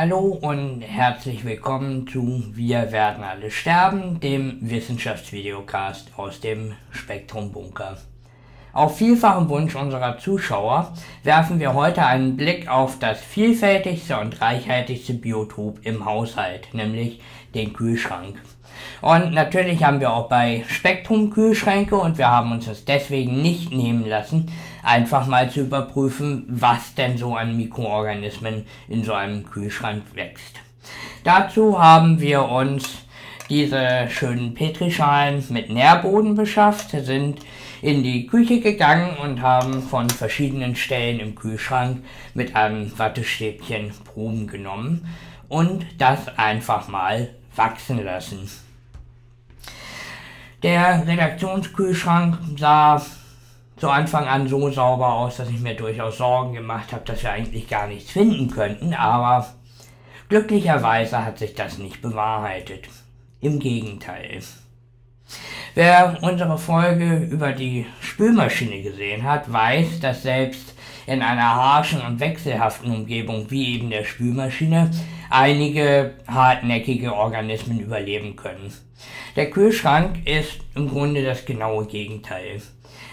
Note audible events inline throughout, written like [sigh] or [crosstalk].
Hallo und herzlich willkommen zu Wir werden alle sterben, dem Wissenschaftsvideocast aus dem Spektrum Bunker. Auf vielfachen Wunsch unserer Zuschauer werfen wir heute einen Blick auf das vielfältigste und reichhaltigste Biotop im Haushalt, nämlich den Kühlschrank. Und natürlich haben wir auch bei Spektrum Kühlschränke und wir haben uns das deswegen nicht nehmen lassen, einfach mal zu überprüfen, was denn so an Mikroorganismen in so einem Kühlschrank wächst. Dazu haben wir uns diese schönen Petrischalen mit Nährboden beschafft, sind in die Küche gegangen und haben von verschiedenen Stellen im Kühlschrank mit einem Wattestäbchen Proben genommen und das einfach mal wachsen lassen. Der Redaktionskühlschrank sah zu Anfang an so sauber aus, dass ich mir durchaus Sorgen gemacht habe, dass wir eigentlich gar nichts finden könnten, aber glücklicherweise hat sich das nicht bewahrheitet. Im Gegenteil. Wer unsere Folge über die Spülmaschine gesehen hat, weiß, dass selbst in einer harschen und wechselhaften Umgebung wie eben der Spülmaschine einige hartnäckige Organismen überleben können. Der Kühlschrank ist im Grunde das genaue Gegenteil.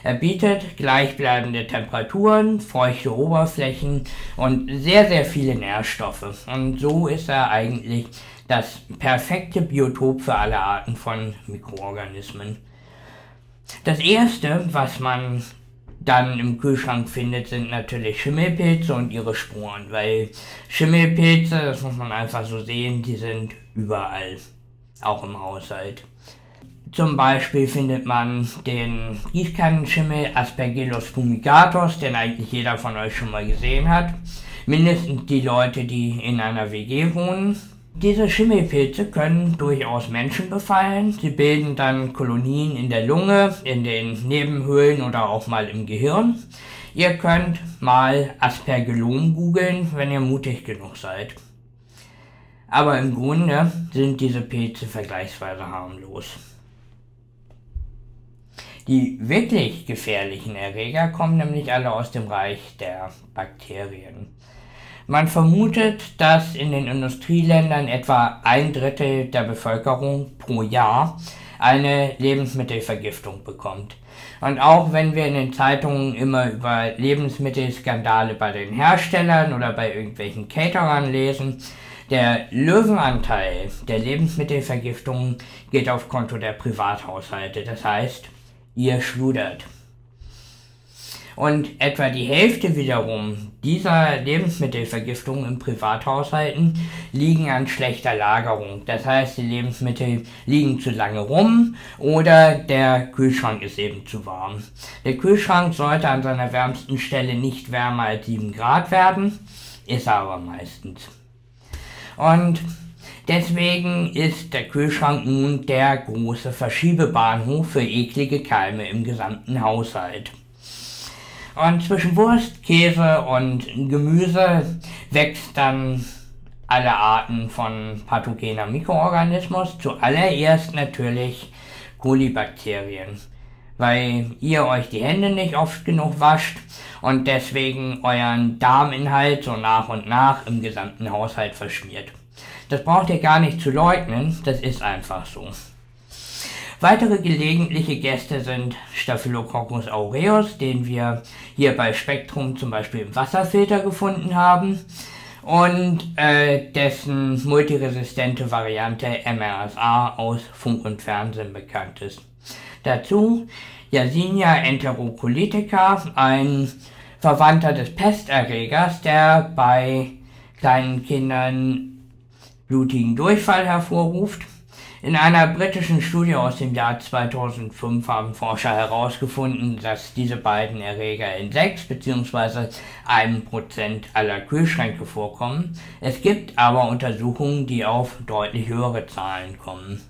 Er bietet gleichbleibende Temperaturen, feuchte Oberflächen und sehr, sehr viele Nährstoffe. Und so ist er eigentlich das perfekte Biotop für alle Arten von Mikroorganismen. Das erste, was man dann im Kühlschrank findet, sind natürlich Schimmelpilze und ihre Sporen, weil Schimmelpilze, das muss man einfach so sehen, die sind überall, auch im Haushalt. Zum Beispiel findet man den Gießkannenschimmel Aspergillus fumigatus, den eigentlich jeder von euch schon mal gesehen hat. Mindestens die Leute, die in einer WG wohnen. Diese Schimmelpilze können durchaus Menschen befallen. Sie bilden dann Kolonien in der Lunge, in den Nebenhöhlen oder auch mal im Gehirn. Ihr könnt mal Aspergillom googeln, wenn ihr mutig genug seid. Aber im Grunde sind diese Pilze vergleichsweise harmlos. Die wirklich gefährlichen Erreger kommen nämlich alle aus dem Reich der Bakterien. Man vermutet, dass in den Industrieländern etwa ein Drittel der Bevölkerung pro Jahr eine Lebensmittelvergiftung bekommt. Und auch wenn wir in den Zeitungen immer über Lebensmittelskandale bei den Herstellern oder bei irgendwelchen Caterern lesen, der Löwenanteil der Lebensmittelvergiftungen geht auf Konto der Privathaushalte. Das heißt, ihr schludert. Und etwa die Hälfte wiederum dieser Lebensmittelvergiftungen in Privathaushalten liegen an schlechter Lagerung. Das heißt, die Lebensmittel liegen zu lange rum oder der Kühlschrank ist eben zu warm. Der Kühlschrank sollte an seiner wärmsten Stelle nicht wärmer als 7 Grad werden, ist er aber meistens. Und Deswegen ist der Kühlschrank nun der große Verschiebebahnhof für eklige Keime im gesamten Haushalt. Und zwischen Wurst, Käse und Gemüse wächst dann alle Arten von pathogener Mikroorganismus. Zuallererst natürlich Kolibakterien, weil ihr euch die Hände nicht oft genug wascht und deswegen euren Darminhalt so nach und nach im gesamten Haushalt verschmiert. Das braucht ihr gar nicht zu leugnen, das ist einfach so. Weitere gelegentliche Gäste sind Staphylococcus aureus, den wir hier bei Spektrum zum Beispiel im Wasserfilter gefunden haben und äh, dessen multiresistente Variante MRSA aus Funk und Fernsehen bekannt ist. Dazu Yersinia enterocolitica, ein Verwandter des Pesterregers, der bei kleinen Kindern blutigen Durchfall hervorruft in einer britischen Studie aus dem Jahr 2005 haben Forscher herausgefunden, dass diese beiden Erreger in 6 bzw. 1% aller Kühlschränke vorkommen. Es gibt aber Untersuchungen, die auf deutlich höhere Zahlen kommen.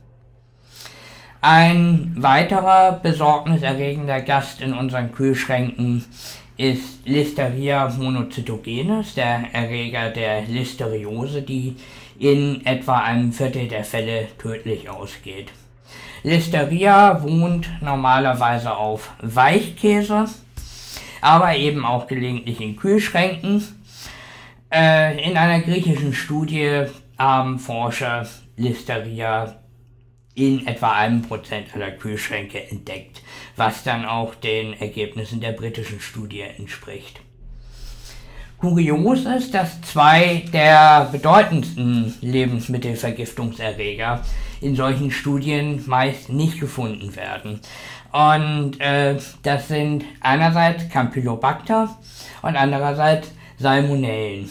Ein weiterer besorgniserregender Gast in unseren Kühlschränken ist Listeria monocytogenes, der Erreger der Listeriose, die in etwa einem Viertel der Fälle tödlich ausgeht. Listeria wohnt normalerweise auf Weichkäse, aber eben auch gelegentlich in Kühlschränken. Äh, in einer griechischen Studie haben Forscher Listeria in etwa einem Prozent aller Kühlschränke entdeckt, was dann auch den Ergebnissen der britischen Studie entspricht. Kurios ist, dass zwei der bedeutendsten Lebensmittelvergiftungserreger in solchen Studien meist nicht gefunden werden. Und äh, das sind einerseits Campylobacter und andererseits Salmonellen.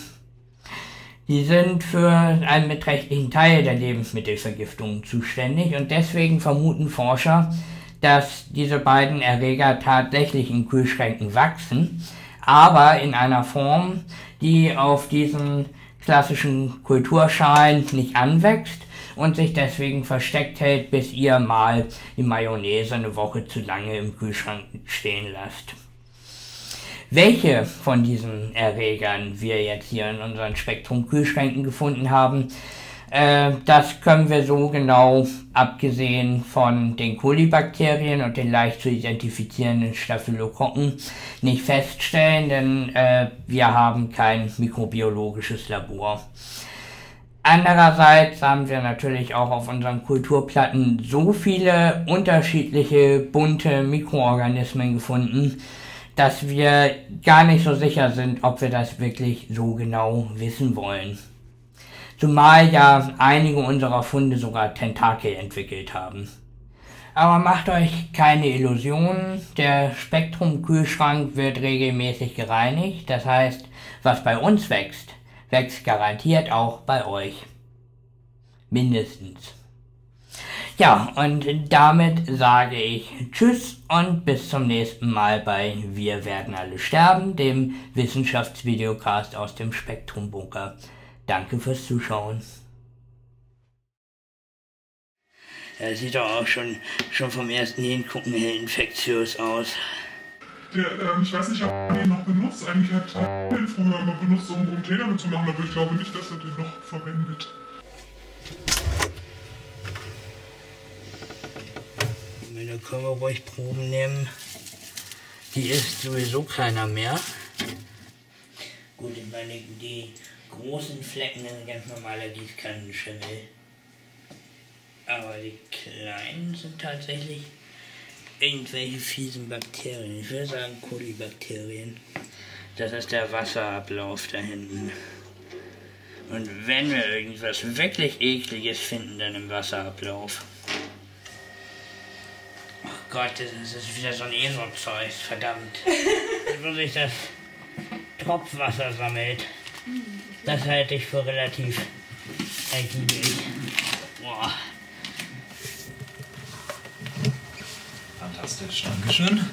Die sind für einen beträchtlichen Teil der Lebensmittelvergiftung zuständig und deswegen vermuten Forscher, dass diese beiden Erreger tatsächlich in Kühlschränken wachsen, aber in einer Form, die auf diesen klassischen Kulturschalen nicht anwächst und sich deswegen versteckt hält, bis ihr mal die Mayonnaise eine Woche zu lange im Kühlschrank stehen lasst. Welche von diesen Erregern wir jetzt hier in unseren Spektrum-Kühlschränken gefunden haben, äh, das können wir so genau, abgesehen von den Kolibakterien und den leicht zu identifizierenden Staphylokokken, nicht feststellen, denn äh, wir haben kein mikrobiologisches Labor. Andererseits haben wir natürlich auch auf unseren Kulturplatten so viele unterschiedliche bunte Mikroorganismen gefunden, dass wir gar nicht so sicher sind, ob wir das wirklich so genau wissen wollen. Zumal ja einige unserer Funde sogar Tentakel entwickelt haben. Aber macht euch keine Illusionen, der Spektrum-Kühlschrank wird regelmäßig gereinigt, das heißt, was bei uns wächst, wächst garantiert auch bei euch. Mindestens. Ja, und damit sage ich Tschüss und bis zum nächsten Mal bei Wir werden alle sterben, dem Wissenschaftsvideocast aus dem Spektrumbunker. Danke fürs Zuschauen. Er sieht doch auch schon, schon vom ersten Hingucken her infektiös aus. Der, ähm, ich weiß nicht, ob er den noch benutzt. Eigentlich hat er den früher immer benutzt, um Container mitzumachen, aber ich glaube nicht, dass er den noch verwendet. Da können wir ruhig Proben nehmen. Die ist sowieso keiner mehr. Gut, ich meine, die großen Flecken sind ganz normaler Gießkannenschimmel. Aber die kleinen sind tatsächlich irgendwelche fiesen Bakterien. Ich würde sagen Kolibakterien. Das ist der Wasserablauf da hinten. Und wenn wir irgendwas wirklich ekliges finden, dann im Wasserablauf. Gott, das ist wieder so ein ESO-Zeug, verdammt. [laughs] Wo sich das Tropfwasser sammelt. Das halte ich für relativ ergiebig. Boah. Fantastisch, Dankeschön.